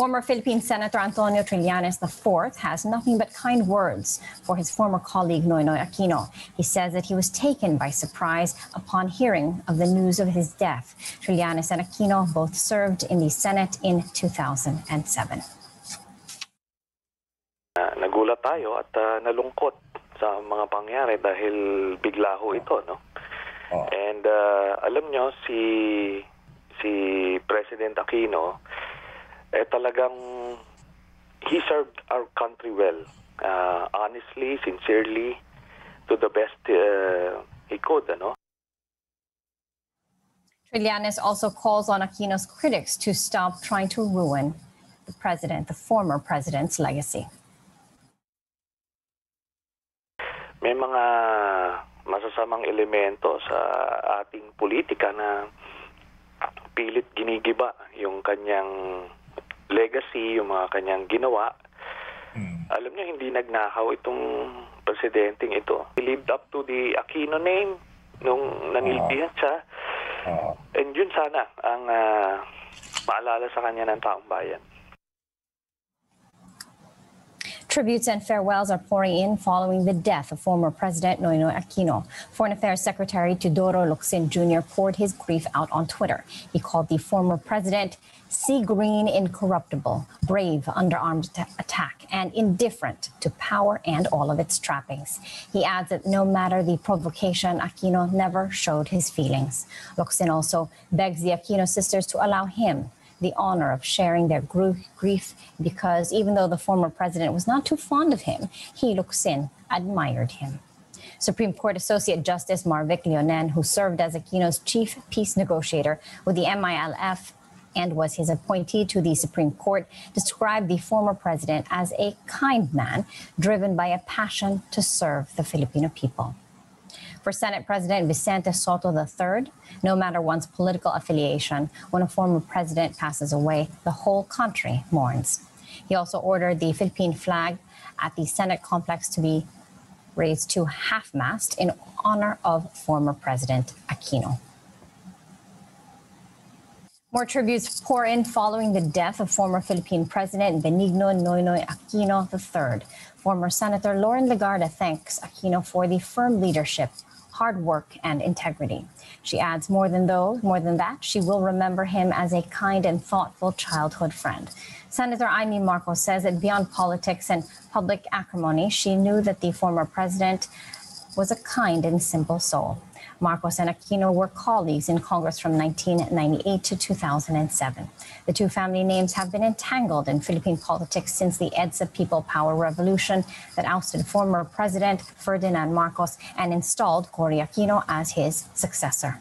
Former Philippine Senator Antonio Trillanes IV has nothing but kind words for his former colleague Noynoy Aquino. He says that he was taken by surprise upon hearing of the news of his death. Trillanes and Aquino both served in the Senate in 2007. Uh, nagulat tayo at uh, nalungkot sa mga pangyari dahil bigla ho ito, no? Oh. And uh, alam nyo, si si President Aquino, eh talagang he served our country well. Uh, honestly, sincerely, to the best uh, he could, ano? Trillanes also calls on Aquino's critics to stop trying to ruin the president, the former president's legacy. May mga masasamang elemento sa ating politika na pilit ginigiba yung kanyang legacy, yung mga kanyang ginawa. Mm. Alam niyo, hindi nagnakaw itong presidenteng ito. He lived up to the Aquino name nung nanilbihan siya. Oo. And yun sana ang ah, maalala sa kanya ng taong bayan. Tributes and farewells are pouring in following the death of former President Noynoy Aquino. Foreign Affairs Secretary Teodoro Locsin Jr. poured his grief out on Twitter. He called the former president sea green incorruptible, brave under armed ta- attack, and indifferent to power and all of its trappings. He adds that no matter the provocation, Aquino never showed his feelings. Locsin also begs the Aquino sisters to allow him the honor of sharing their grief because even though the former president was not too fond of him, he, Locsin, admired him. Supreme Court Associate Justice Marvic Leonen, who served as Aquino's chief peace negotiator with the MILF and was his appointee to the Supreme Court, described the former president as a kind man driven by a passion to serve the Filipino people. For Senate President Vicente Sotto III, no matter one's political affiliation, when a former president passes away, the whole country mourns. He also ordered the Philippine flag at the Senate complex to be raised to half mast in honor of former President Aquino. More tributes pour in following the death of former Philippine President Benigno Noynoy Aquino III. Former Senator Loren Legarda thanks Aquino for the firm leadership, hard work, and integrity. She adds more than those, more than that, she will remember him as a kind and thoughtful childhood friend. Senator Imee Marcos says that beyond politics and public acrimony, she knew that the former president was a kind and simple soul. Marcos and Aquino were colleagues in Congress from 1998 to 2007. The two family names have been entangled in Philippine politics since the EDSA People Power Revolution that ousted former President Ferdinand Marcos and installed Cory Aquino as his successor.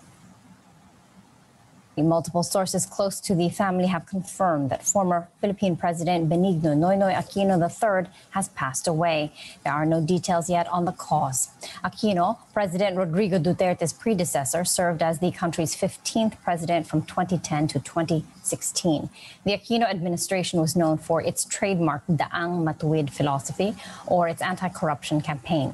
Multiple sources close to the family have confirmed that former Philippine President Benigno Noynoy Aquino III has passed away. There are no details yet on the cause. Aquino, President Rodrigo Duterte's predecessor, served as the country's 15th president from 2010 to 2016. The Aquino administration was known for its trademark Daang Matuwid philosophy or its anti-corruption campaign.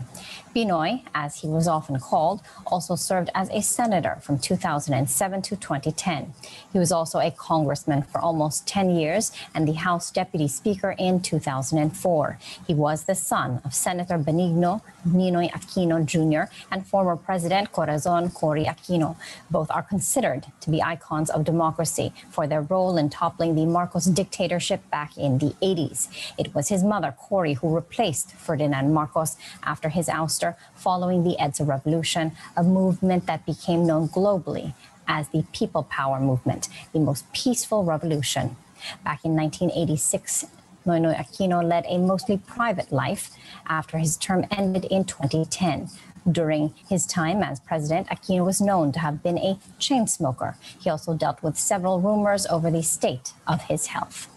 PNoy, as he was often called, also served as a senator from 2007 to 2010. He was also a congressman for almost 10 years and the House Deputy Speaker in 2004. He was the son of Senator Benigno Ninoy Aquino Jr. and former President Corazon Cory Aquino. Both are considered to be icons of democracy for their role in toppling the Marcos dictatorship back in the 80s. It was his mother, Cory, who replaced Ferdinand Marcos after his ouster following the EDSA revolution, a movement that became known globally as the People Power Movement, the most peaceful revolution. Back in 1986, Noynoy Aquino led a mostly private life after his term ended in 2010. During his time as president, Aquino was known to have been a chain smoker. He also dealt with several rumors over the state of his health.